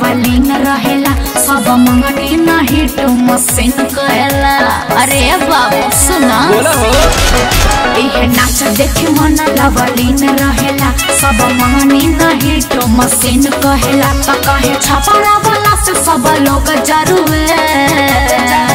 मन रहेला सब मंगनी ना हिट मशीन कहेला अरे बाबू सुना यह नाच देखे मन लवलीन रहेला सब मंगनी ना हिट मशीन कहेला तो कहे छपरा वाला से सब लोग ज़रूर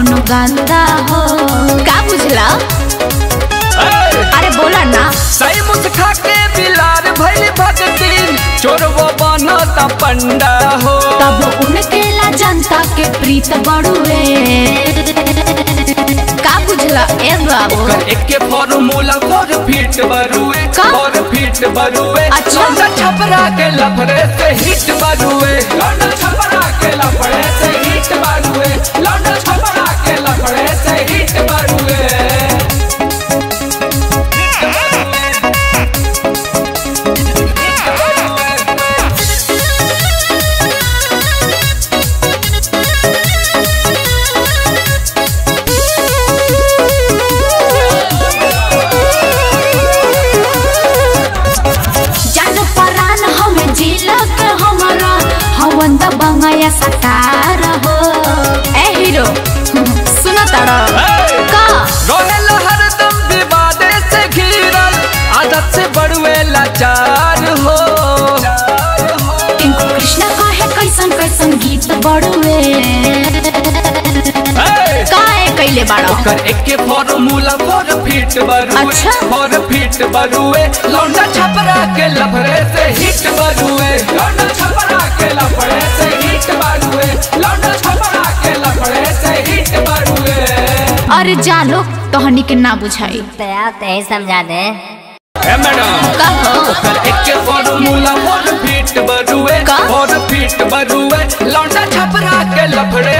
कौनो गंदा हो का बुझला अरे बोला ना सही मुस्खा के बिलार भइल भगतीन चोरवो बनता पंडा हो तब उनके ला जनता के प्रीत बढ़ुए का बुझला ए बाबू एके फॉर्मूला फोर फीट बरुए का? फोर फीट बरुए अच्छा। छपरा के लफड़े से हिट बरुए हो ए हीरो सुना तारा का रोहेल हरदम विवादे से घिरल आदत से बड़वे लाचार हो टिंकू का है कैसन कैसन गीत कैले बाड़ा ओकर एके फॉर्मूला फोर फीट बरुए। अच्छा। फोर फीट बरुए। लौंडा छपरा के लफड़े से हिट बरुए। लौंडा छपरा के लफड़े से हिट बरुए। लौंडा छपरा के लफड़े से हिट बरुए। अरे जालो तोहनी के ना बुझाई। यार तो समझा दे। ए मैडम कहो ओकर एके फॉर्मूला फोर फीट बरुए? फोर फीट बरुए। लौंडा छपरा के लफड़े